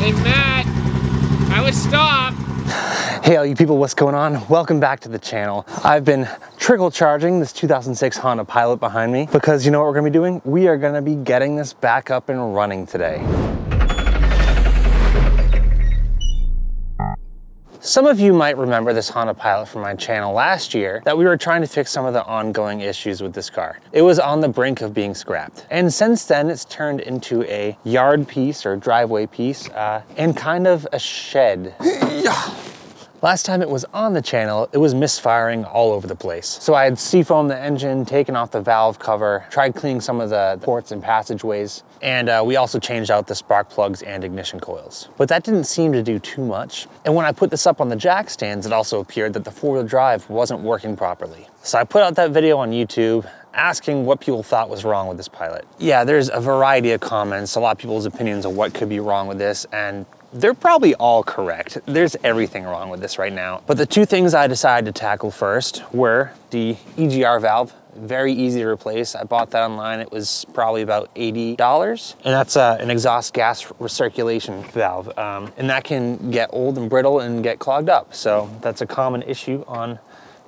Hey, Matt, I was stopped. Hey all you people, what's going on? Welcome back to the channel. I've been trickle charging this 2006 Honda Pilot behind me because you know what we're gonna be doing? We are gonna be getting this back up and running today. Some of you might remember this Honda Pilot from my channel last year that we were trying to fix some of the ongoing issues with this car. It was on the brink of being scrapped. And since then, it's turned into a yard piece or driveway piece uh, and kind of a shed. Last time it was on the channel, it was misfiring all over the place. So I had seafoamed the engine, taken off the valve cover, tried cleaning some of the ports and passageways, and uh, we also changed out the spark plugs and ignition coils. But that didn't seem to do too much. And when I put this up on the jack stands, it also appeared that the four-wheel drive wasn't working properly. So I put out that video on YouTube, asking what people thought was wrong with this pilot. Yeah, there's a variety of comments, a lot of people's opinions of what could be wrong with this, and they're probably all correct. There's everything wrong with this right now. But the two things I decided to tackle first were the EGR valve, very easy to replace. I bought that online. It was probably about $80. And that's uh, an exhaust gas recirculation valve. Um, and that can get old and brittle and get clogged up. So that's a common issue on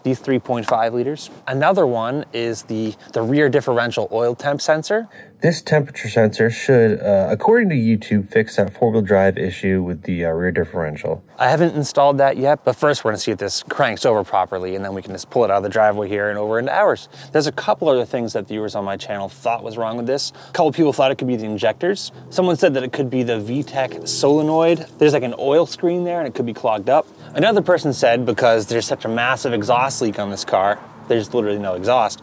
these 3.5 liters. Another one is the, the rear differential oil temp sensor. This temperature sensor should, uh, according to YouTube, fix that four-wheel drive issue with the uh, rear differential. I haven't installed that yet, but first we're gonna see if this cranks over properly and then we can just pull it out of the driveway here and over into ours. There's a couple other things that viewers on my channel thought was wrong with this. A couple people thought it could be the injectors. Someone said that it could be the VTEC solenoid. There's like an oil screen there and it could be clogged up. Another person said because there's such a massive exhaust leak on this car, there's literally no exhaust,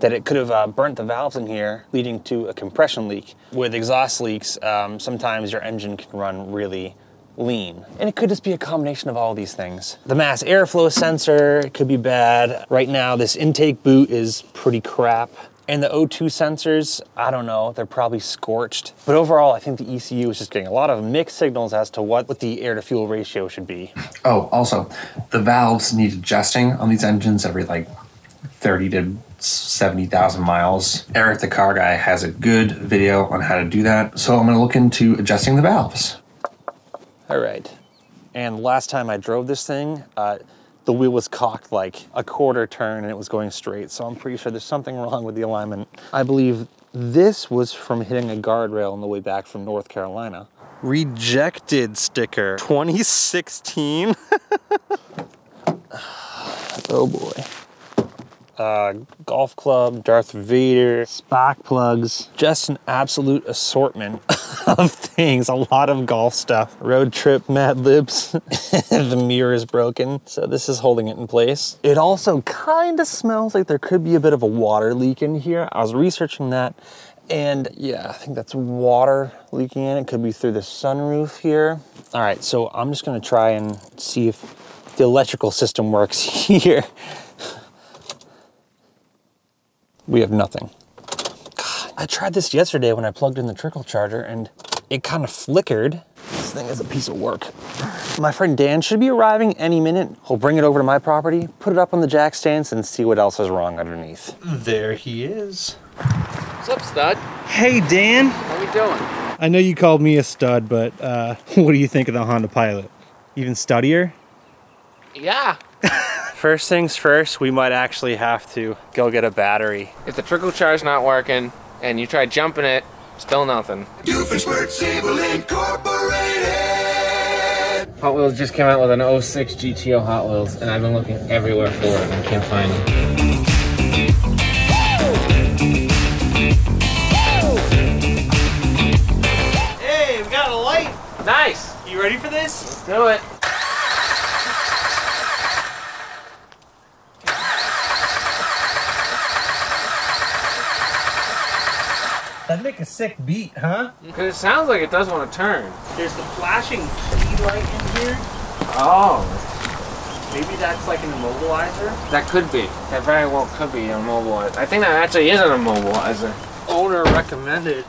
that it could have uh, burnt the valves in here, leading to a compression leak. With exhaust leaks, um, sometimes your engine can run really lean. And it could just be a combination of all these things. The mass airflow sensor could be bad. Right now, this intake boot is pretty crap. And the O2 sensors, I don't know, they're probably scorched. But overall, I think the ECU is just getting a lot of mixed signals as to what, what the air to fuel ratio should be. Oh, also, the valves need adjusting on these engines every like 30 to 70,000 miles. Eric, the car guy, has a good video on how to do that. So I'm going to look into adjusting the valves. All right. And last time I drove this thing, uh, the wheel was cocked like a quarter turn and it was going straight. So I'm pretty sure there's something wrong with the alignment. I believe this was from hitting a guardrail on the way back from North Carolina. Rejected sticker 2016. oh boy. Uh, golf club, Darth Vader, spark plugs, just an absolute assortment of things. A lot of golf stuff. Road trip Mad Libs. the mirror is broken, so this is holding it in place. It also kind of smells like there could be a bit of a water leak in here. I was researching that and yeah, I think that's water leaking in. It could be through the sunroof here. All right, so I'm just gonna try and see if the electrical system works here. We have nothing. God, I tried this yesterday when I plugged in the trickle charger and it kind of flickered. This thing is a piece of work. My friend Dan should be arriving any minute. He'll bring it over to my property, put it up on the jack stands and see what else is wrong underneath. There he is. What's up, stud? Hey, Dan. How we doing? I know you called me a stud, but uh, what do you think of the Honda Pilot? Even studdier? Yeah. First things first, we might actually have to go get a battery. If the trickle charge not working and you try jumping it, still nothing. Doofenshmirtz Evil Incorporated. Hot Wheels just came out with an 06 GTO Hot Wheels, and I've been looking everywhere for it and can't find it. Hey, we got a light. Nice. You ready for this? Let's do it. That'd make a sick beat, huh? Because it sounds like it does want to turn. There's the flashing key light in here. Oh, Maybe that's like an immobilizer. that could be. That very well could be an immobilizer. I think that actually is an immobilizer. Owner recommended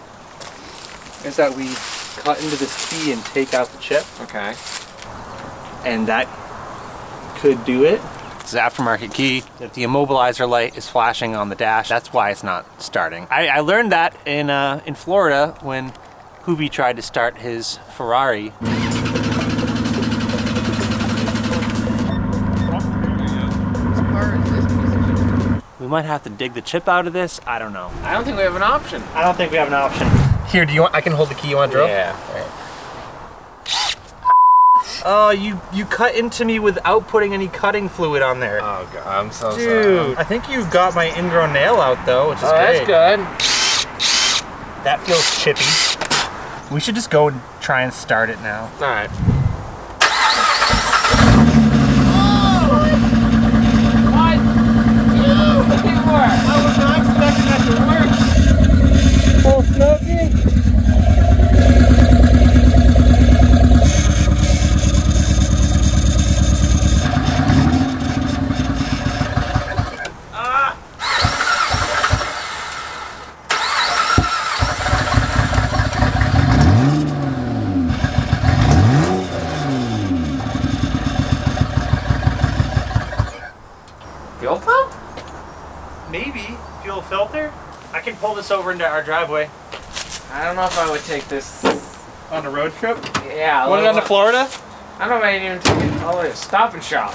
is that we cut into this key and take out the chip, Okay. and that could do it. It's aftermarket key. If the immobilizer light is flashing on the dash, that's why it's not starting. I, I learned that in uh, in Florida when Hoovie tried to start his Ferrari. We might have to dig the chip out of this. I don't know. I don't think we have an option. I don't think we have an option. Here, do you want? I can hold the key. You want to drill? Yeah. Oh, you you cut into me without putting any cutting fluid on there. Oh god, I'm so sorry. Dude, I think you've got my ingrown nail out though, which is Oh, great. that's good. That feels chippy. We should just go and try and start it now. All right. I was not expecting that to work. Oh, Snooky. Fuel pump? Maybe fuel filter. I can pull this over into our driveway I don't know if I would take this. on a road trip. Yeah. Want it on to Florida? I don't know if I'd even take it oh, all the way to Stop and Shop.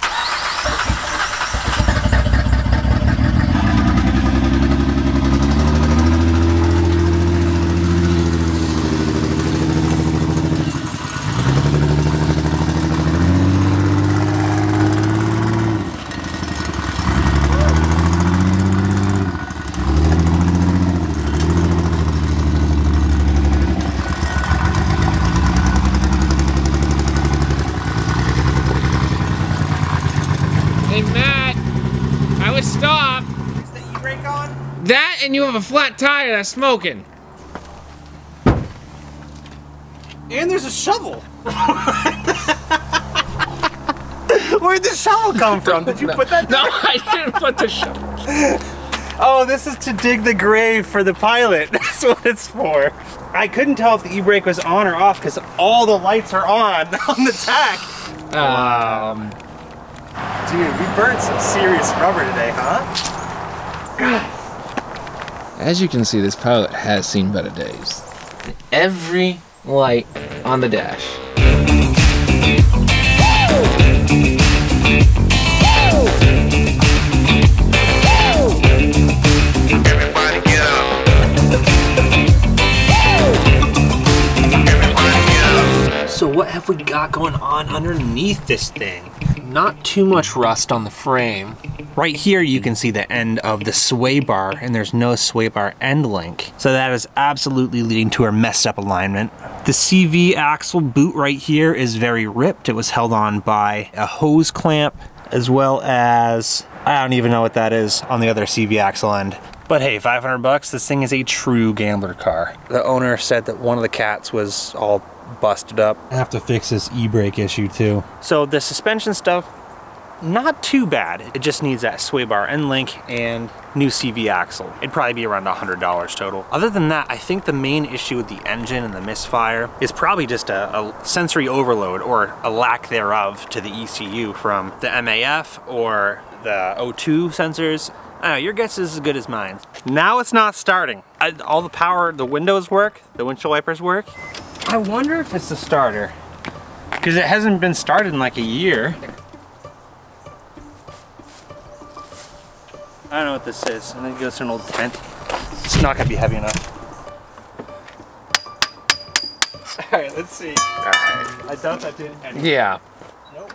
That and you have a flat tire that's smoking. And there's a shovel. Where'd the shovel come from? Did you put that There? No, I didn't put the shovel. Oh, this is to dig the grave for the pilot. That's what it's for. I couldn't tell if the e-brake was on or off because all the lights are on on the tach. Um, Dude, we burned some serious rubber today, huh? As you can see, this pilot has seen better days. Every light on the dash. Everybody get up. Everybody get up. So what have we got going on underneath this thing? Not too much rust on the frame. Right here you can see the end of the sway bar and there's no sway bar end link. So that is absolutely leading to a messed up alignment. The CV axle boot right here is very ripped. It was held on by a hose clamp as well as, I don't even know what that is on the other CV axle end. But hey, 500 bucks, this thing is a true gambler car. The owner said that one of the cats was all busted up. I have to fix this e-brake issue too. So the suspension stuff, not too bad. It just needs that sway bar end link and new CV axle. It'd probably be around $100 total. Other than that, I think the main issue with the engine and the misfire is probably just a, a sensory overload or a lack thereof to the ECU from the MAF or the O2 sensors. Know, your guess is as good as mine. Now it's not starting. I, all the power, the windows work, the windshield wipers work. I wonder if it's the starter. Because it hasn't been started in like a year. I don't know what this is. I think it goes to an old tent. It's not gonna be heavy enough. Alright, let's see. I doubt that did anything. Yeah. Nope.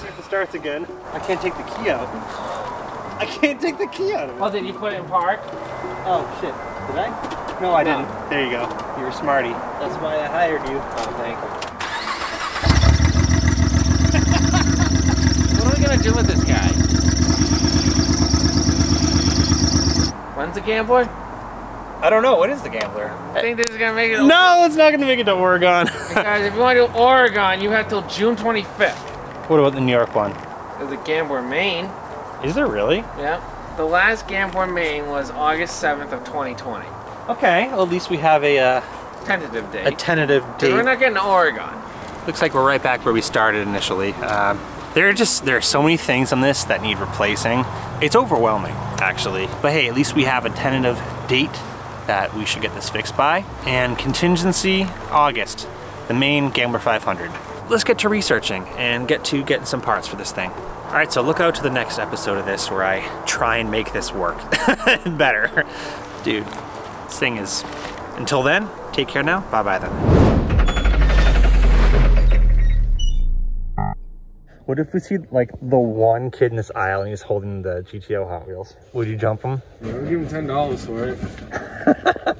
See if it starts again. I can't take the key out. I can't take the key out of it. Oh, did you put it in park? Oh shit. Did I? No, I didn't. There you go. You're a smarty. That's why I hired you. Oh, thank you. what are we gonna do with this guy? When's the gambler? I don't know. What is the gambler? I think this is gonna make it. No, it's not gonna make it to Oregon. Guys, if you want to do Oregon, you have till June 25th. what about the New York one? There's a Gambler, Maine. Is there really? Yeah. The last Gambler, Maine was August 7th of 2020. Okay. Well, at least we have a uh, Tentative date. a tentative date. We're not getting to Oregon. looks like we're right back where we started initially. Um, there are just, there are so many things on this that need replacing. It's overwhelming, actually. But hey, at least we have a tentative date that we should get this fixed by. And contingency, August, the main Gambler 500. Let's get to researching and get to getting some parts for this thing. All right, so look out to the next episode of this where I try and make this work better. Dude, this thing is, until then, take care now. Bye-bye then. What if we see like the one kid in this aisle and he's holding the GTO Hot Wheels? Would you jump him? Yeah, We'll give him ten dollars for it.